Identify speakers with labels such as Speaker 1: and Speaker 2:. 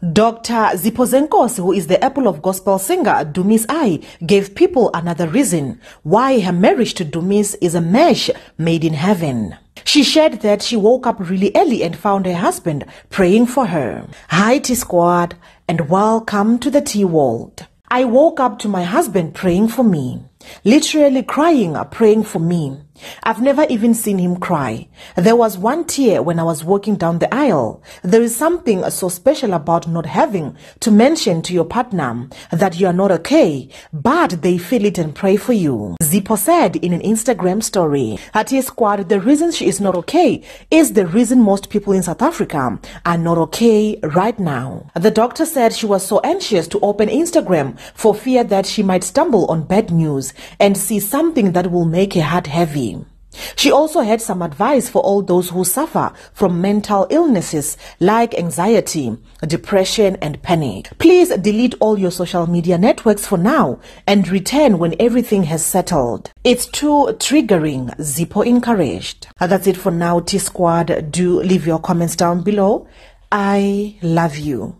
Speaker 1: Dr. Zipho who is the apple of gospel singer Dumis eye, gave people another reason why her marriage to Dumis is a match made in heaven. She shared that she woke up really early and found her husband praying for her. Hi T Squad and welcome to the Tea World. I woke up to my husband praying for me, literally crying, praying for me. I've never even seen him cry. There was one tear when I was walking down the aisle. There is something so special about not having to mention to your partner that you are not okay, but they feel it and pray for you. Zipho said in an Instagram story. At his squad, the reason she is not okay is the reason most people in South Africa are not okay right now. The doctor said she was so anxious to open Instagram for fear that she might stumble on bad news and see something that will make her heart heavy. She also had some advice for all those who suffer from mental illnesses like anxiety, depression, and panic. Please delete all your social media networks for now and return when everything has settled. It's too triggering, Zipho encouraged. Uh, that's it for now, T Squad. Do leave your comments down below. I love you.